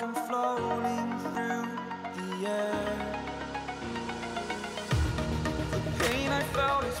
I'm floating through the air. The pain I felt is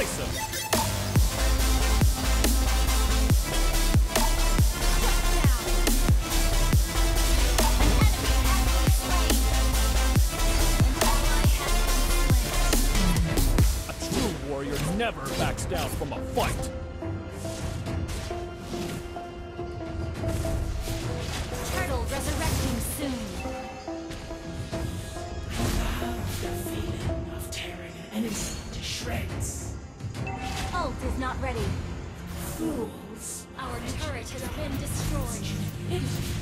Slice him! Ready. Fools. Our turret has been destroyed.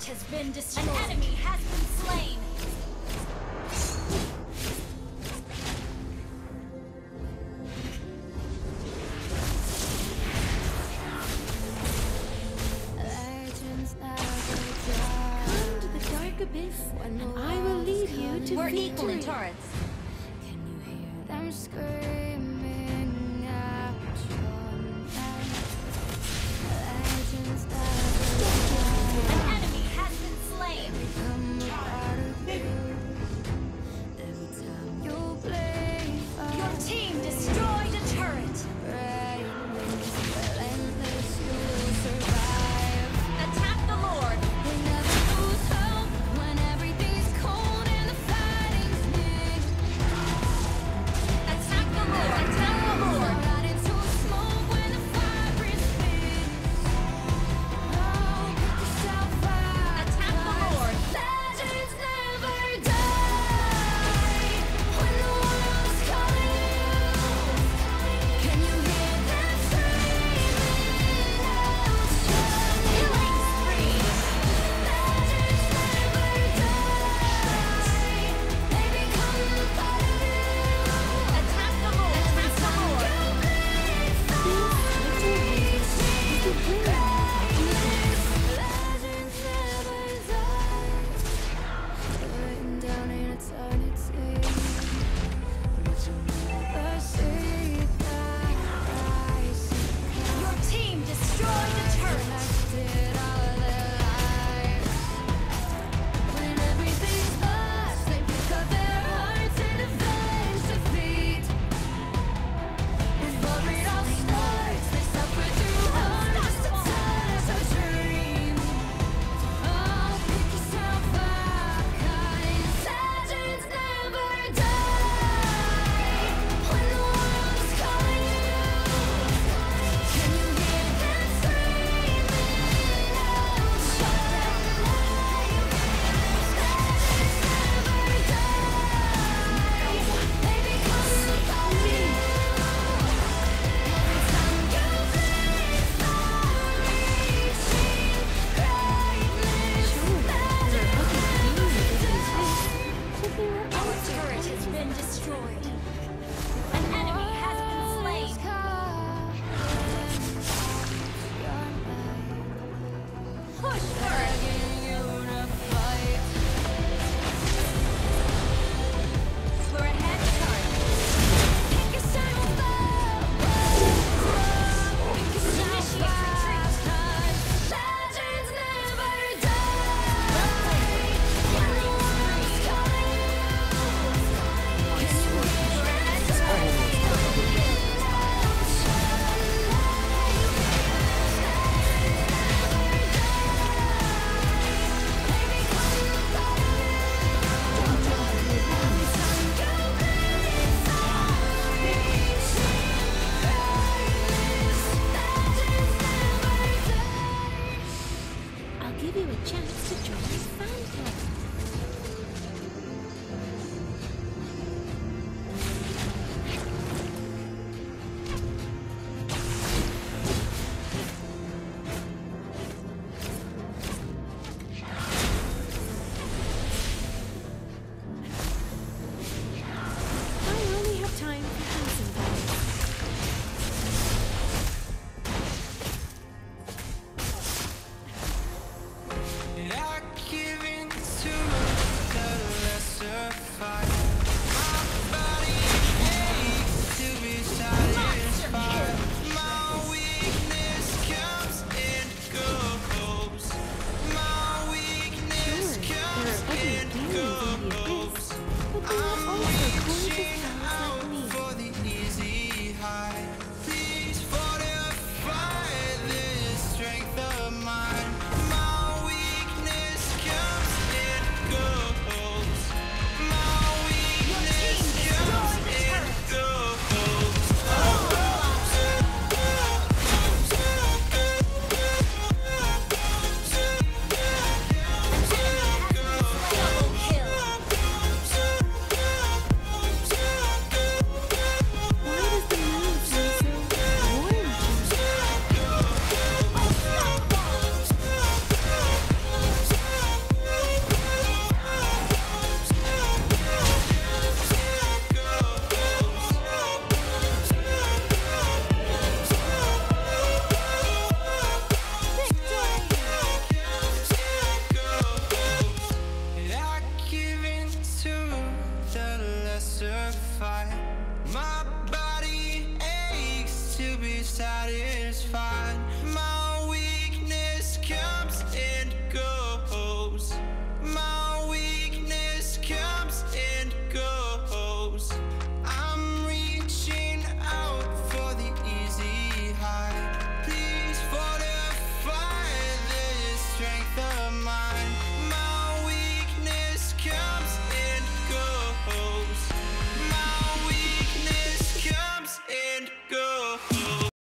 Turret has been destroyed. An enemy has satisfied.